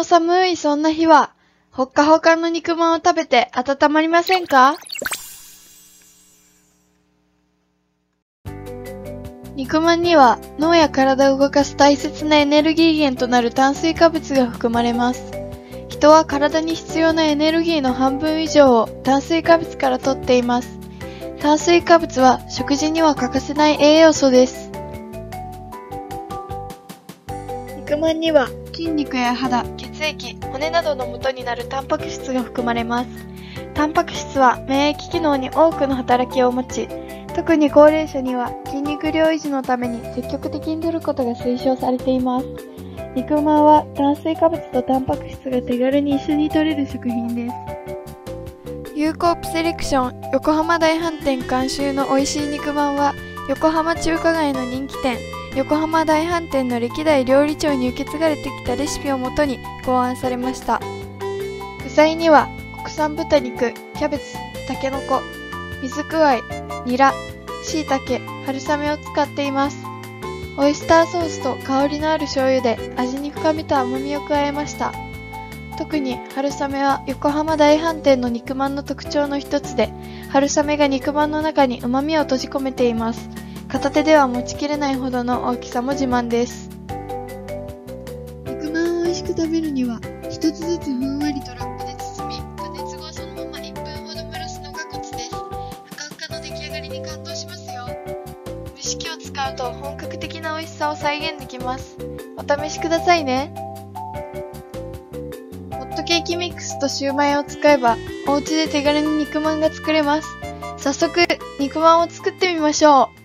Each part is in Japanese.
の寒いそんな日は、ほっかほかの肉まんを食べて温まりませんか？肉まんには脳や体を動かす大切なエネルギー源となる炭水化物が含まれます。人は体に必要なエネルギーの半分以上を炭水化物から取っています。炭水化物は食事には欠かせない栄養素です。肉まんには筋肉や肌、血液、骨などの元になるタンパク質が含まれます。タンパク質は免疫機能に多くの働きを持ち、特に高齢者には筋肉量維持のために積極的に摂ることが推奨されています。肉まんは炭水化物とタンパク質が手軽に一緒に摂れる食品です。有効プセレクション横浜大飯店監修の美味しい肉まんは横浜中華街の人気店横浜大飯店の歴代料理長に受け継がれてきたレシピをもとに考案されました。具材には国産豚肉キャベツたけのこ水くわいニラしいたけ春雨を使っています。オイスターソースと香りのある醤油で味に深みと甘みを加えました。特に春雨は横浜大飯店の肉まんの特徴の一つで春雨が肉まんの中に旨味を閉じ込めています。片手では持ちきれないほどの大きさも自慢です。肉まんを美味しく食べるには一つずつふんわりとラップで包み加熱後そのまま1分ほど蒸らすのがコツです。ふかふかの出来上がりに感動しますよ。蒸し器を使うと本格的な美味しさを再現できます。お試しくださいね。ホットケーキミックスとシューマイを使えばお家で手軽に肉まんが作れます。早速肉まんを作ってみましょう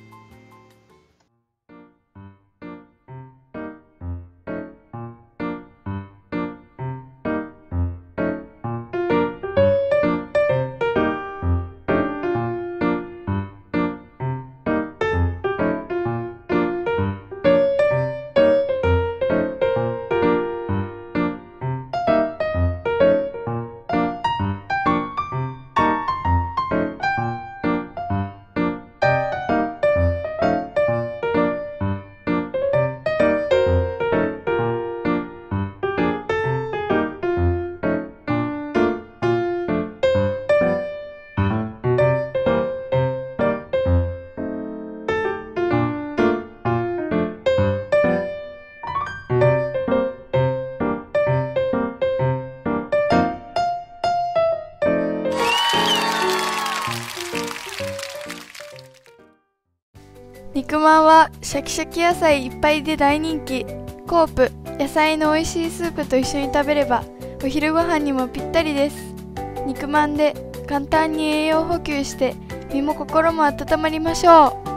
肉まんはシャキシャキ野菜いっぱいで大人気。コープ野菜の美味しいスープと一緒に食べればお昼ご飯にもぴったりです。肉まんで簡単に栄養補給して身も心も温まりましょう。